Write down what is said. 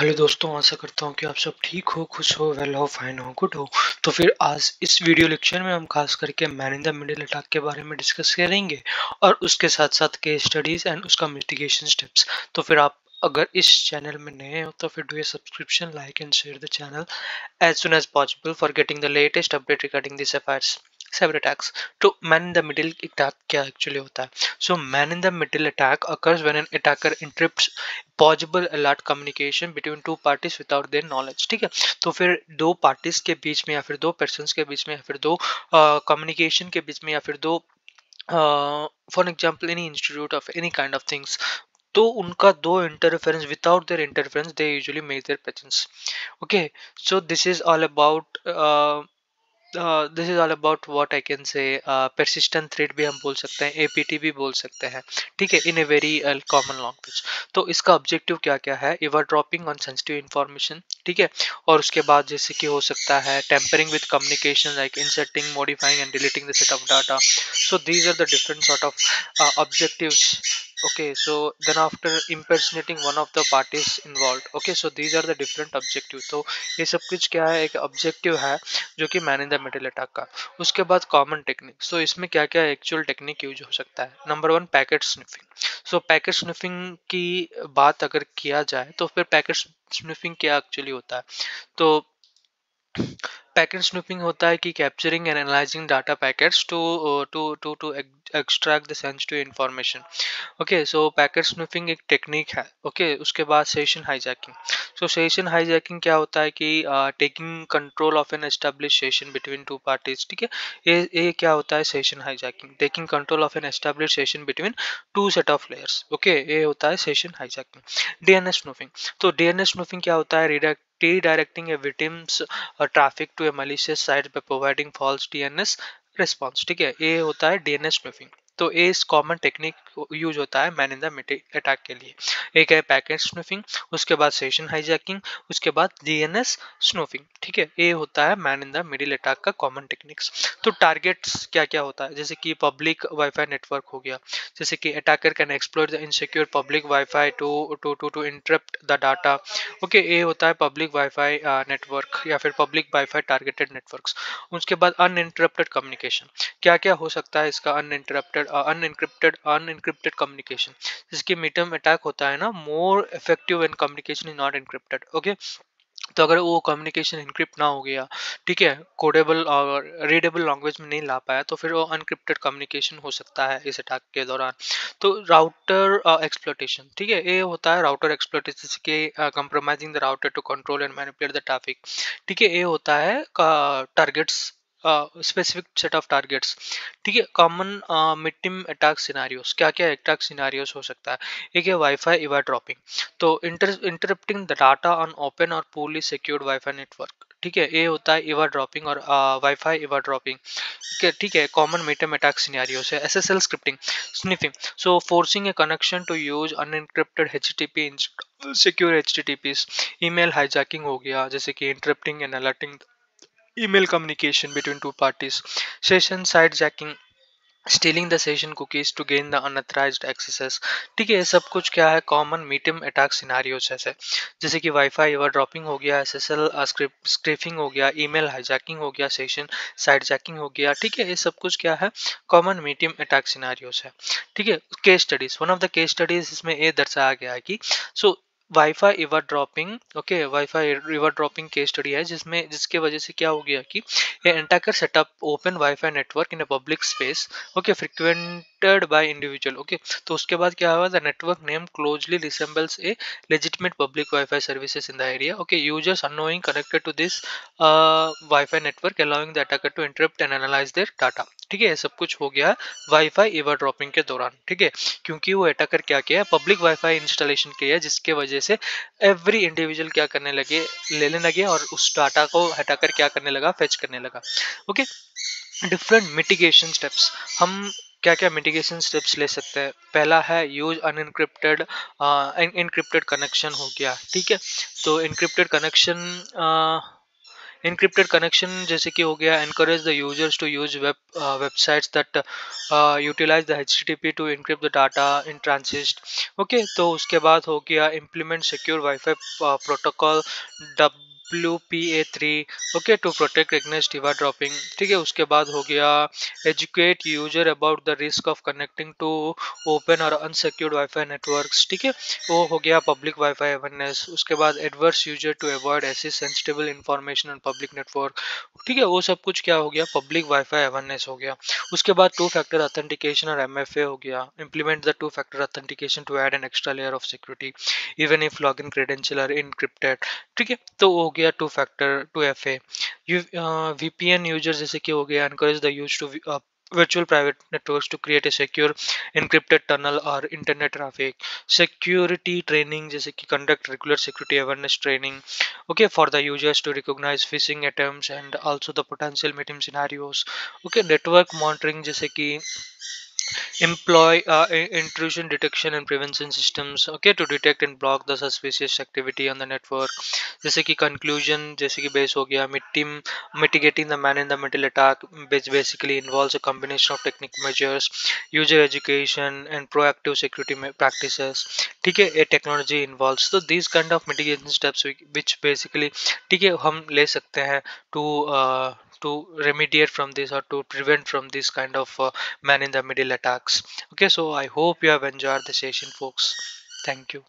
Hello दोस्तों, आशा करता हूँ कि आप सब ठीक हो, खुश हो वेल हो फाइन हो गुड हो। तो फिर आज इस वीडियो लेक्चर में हम खास करके man in the middle attack के बारे में डिस्कस करेंगे और उसके साथ साथ के स्टडीज़ एंड उसका मिटिगेशन स्टेप्स तो फिर आप अगर इस चैनल में नए हो तो फिर do a subscription, like and share the channel as soon as possible for getting the latest update regarding this affairs cyber attacks तो man in the middle attack क्या एक्चुअली होता है? So man in the middle attack occurs when an attacker interrupt possible alert communication between two parties without their knowledge ठीक है? तो फिर दो parties के बीच में या फिर दो पर्सन के बीच में या फिर दो कम्युनिकेशन के बीच में या फिर दो for example any institute of any kind of things तो उनका दो interference without their interference they usually make their presence okay so this is all about this is all about what I can say persistent threat भी हम बोल सकते हैं APT भी बोल सकते हैं, ठीक है in a very common language तो इसका ऑब्जेक्टिव क्या क्या है eavesdropping on sensitive information ठीक है, और उसके बाद जैसे कि हो सकता है tampering with communication like inserting modifying and deleting the set of data so these are the different sort of objectives okay, so then after impersonating one of the parties involved, okay, so these are the different objective. तो ये सब कुछ क्या है? एक objective है, जो कि man in the middle attack का। उसके बाद कॉमन टेक्निक सो इसमें क्या क्या एक्चुअल टेक्निक यूज़ हो सकता है? Number one packet sniffing so packet sniffing की बात अगर किया जाए तो फिर पैकेट स्निफिंग क्या एक्चुअली होता है? तो पैकेट स्नूपिंग होता है कि capturing and analysing data packets to to to to extract the sensitive information okay so packet snooping एक टेक्निक है ओके okay, उसके बाद session hijacking so session hijacking क्या होता है कि taking control of an establish session between two parties ठीक है? ये ये क्या होता है session hijacking taking control of an establish session between two set of layers okay ये होता है सेशन हाईजैकिंग डीएनएस स्नूपिंग तो डीएनएस स्नूपिंग क्या होता है? रिडाक्ट redirecting a victim's uh, traffic to a malicious site by providing false DNS response ठीक है ये होता है DNS spoofing तो ये इस कॉमन टेक्निक यूज़ होता है मैन इन द अटैक के लिए। एक है पैकेट स्नूफिंग उसके बाद सेशन हाईजैकिंग उसके बाद डीएनएस स्नूफिंग ठीक है, ये होता है man in the middle attack का कॉमन टेक्निक्स तो टारगेट्स क्या क्या होता है? जैसे कि पब्लिक वाईफाई नेटवर्क हो गया। जैसे कि attacker can explore the insecure public wifi to to to to interrupt the data okay ये होता है पब्लिक वाईफाई नेटवर्क या फिर पब्लिक वाईफाई टारगेटेड नेटवर्क्स उसके बाद अनइंटरप्टेड कम्युनिकेशन क्या क्या हो सकता है इसका अनइंटरप्टेड अनइनक्रिप्टेड अनइनक्रिप्टेड कम्युनिकेशन जिसकी मीडियम अटैक होता है ना more effective and communication is not encrypted okay तो अगर वो कम्युनिकेशन इनक्रिप्ट ना हो गया, ठीक है कोडेबल और रीडेबल लैंग्वेज में नहीं ला पाया तो फिर वो अनक्रिप्टेड कम्युनिकेशन हो सकता है इस अटैक के दौरान। तो राउटर एक्सप्लोटेशन ठीक है, ये होता है राउटर एक्सप्लोटेशन के compromising the router to control and manipulate the traffic ठीक है, ये होता है targets specific set of targets ठीक है कॉमन मिटिम अटैक सिनारियोस क्या क्या अटैक सिनारियोस हो सकता है? एक है वाईफाई इवा ड्रॉपिंग तो inter interrupting the data on open और पूर्ली सिक्योर्ड वाईफाई नेटवर्क ठीक है ये होता है इवा ड्रॉपिंग और वाईफाई इवा ड्रॉपिंग ठीक है कॉमन मिटम अटैक सिनारियोस है। SSL scripting sniffing so forcing a connection to use unencrypted HTTP secure HTTPS email hijacking हो गया, जैसे कि interrupting and alerting email communication between two parties, session sidejacking stealing the session cookies to gain the unauthorised accesses ठीक है ये सब कुछ क्या है? कॉमन मीडियम अटैक सिनारियोस जैसे। जैसे कि वाईफाई एवर ड्रॉपिंग हो गया एसएसएल स्क्रिपिंग हो गया ई ईमेल हाईजैकिंग हो गया सेशन साइड जैकिंग हो गया। ठीक है ये सब कुछ क्या है? कॉमन मीडियम अटैक सिनारियोस है। ठीक है case studies one of the case studies इसमें ये दर्शाया गया है कि so so, wifi eavesdropping okay wifi eavesdropping case study है, जिसमें, जिसके वजह से क्या हो गया कि attacker setup open wifi network in a public space okay frequented by individual okay तो उसके बाद क्या हुआ the network name closely resembles a legitimate public wifi services in the area okay users unknowing connected to this wifi network allowing the attacker to interrupt and analyse their data ठीक है सब कुछ हो गया वाईफाई इवर ड्रॉपिंग के दौरान, ठीक है? क्योंकि वो अटैकर क्या किया पब्लिक वाईफाई इंस्टॉलेशन किया जिसके वजह वजह से एवरी इंडिविजुअल क्या करने लगे, लेने लगे और उस डाटा को हटाकर क्या करने लगा? फेच करने लगा। ओके डिफरेंट मिटिगेशन स्टेप्स हम क्या क्या मिटिगेशन स्टेप्स ले सकते हैं? पहला है यूज़ अनइनक्रिप्टेड इनक्रिप्टेड कनेक्शन हो गया, ठीक है? तो इनक्रिप्टेड कनेक्शन इनक्रिप्टेड कनेक्शन जैसे कि हो गया encourage the users to use web websites that utilise the H T to encrypt the data in transit okay तो उसके बाद हो गया implement secure wifi protocol W P A three okay to protect against eavesdropping ठीक है, उसके बाद हो गया educate user about the risk of connecting to open और अनसिक्योर्ड वाईफाई नेटवर्क्स ठीक है, वो हो गया पब्लिक वाईफाई अवेयरनेस उसके बाद एडवर्स यूज़र टू अवॉइड ऐसी sensitive information on public network ठीक है, वो सब कुछ क्या हो गया? पब्लिक वाईफाई अवेयरनेस हो गया. उसके बाद टू फैक्टर ऑथेंटिकेशन और एम हो गया. Implement the two factor authentication to add an extra layer of security, even if login credential are encrypted ठीक है तो हो गया गया two factor two F A VPN user जैसे कि हो गया encourage the use to virtual private networks to create a secure encrypted tunnel और इंटरनेट ट्रैफ़िक सिक्योरिटी ट्रेनिंग जैसे कि conduct regular security awareness training okay for the users to recognise phishing attempts and also the potential meeting scenarios okay network monitoring जैसे कि employ uh, intrusion detection and prevention systems okay to detect and block the suspicious activity on the network जैसे कि conclusion जैसे कि base हो गया team mitigating the man in the middle attack which basically involves a combination of technical measures user education and proactive security practices ठीक है ये technology involves so these kind of mitigation steps which basically ठीक है हम ले सकते हैं to uh, to remediate from this or to prevent from this kind of uh, man in the middle attacks. Okay so i hope you have enjoyed the session folks. Thank you